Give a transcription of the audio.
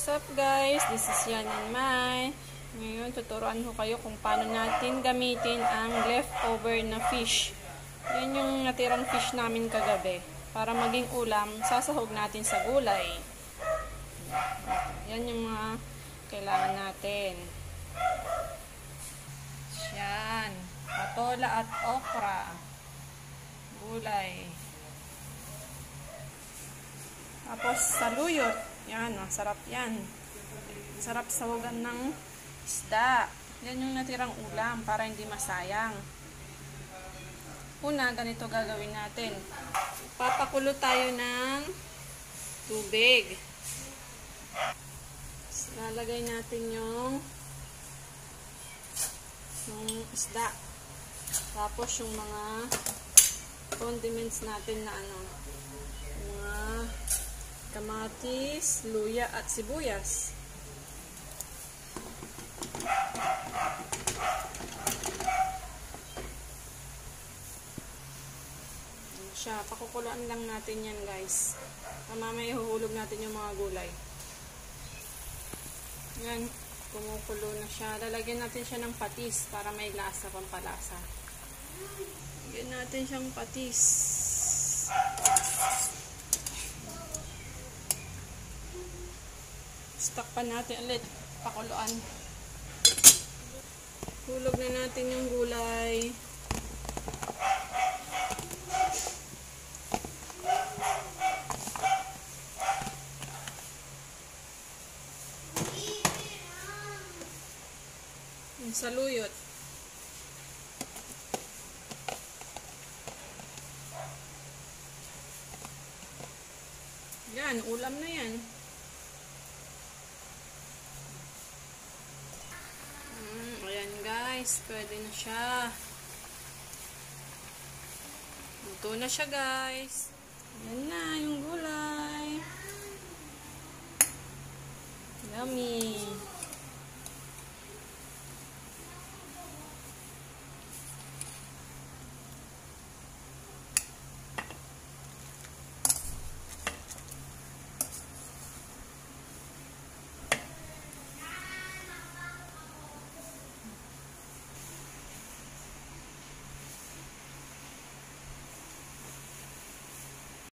What's up guys? This is Yan and Mai. Ngayon, tuturuan ko kayo kung paano natin gamitin ang leftover na fish. Yan yung natirang fish namin kagabi. Para maging ulam, sasahog natin sa gulay. Yan yung mga kailangan natin. Yan. Patola at okra. Gulay. Tapos saluyot. Yan, masarap yan. Sarap sawagan ng isda. Yan yung natirang ulam para hindi masayang. Una, ganito gagawin natin. Papakulo tayo ng tubig. Lalagay natin yung yung isda. Tapos yung mga condiments natin na ano, kamatis, luya at sibuyas. Ayan siya, pakukulaan lang natin yan guys. Mamaya ihuhulog natin yung mga gulay. Yan, kumukulo na siya. Lalagyan natin siya ng patis para may lasa, pampalasa. Lagyan natin siyang patis. Stock pa natin ulit. Pakuluan. Hulog na natin yung gulay. Yung saluyot. Yan, ulam na yan. Mm, ayan guys, pwede na siya. Luto na siya guys. Ayan na yung gulay. Yummy.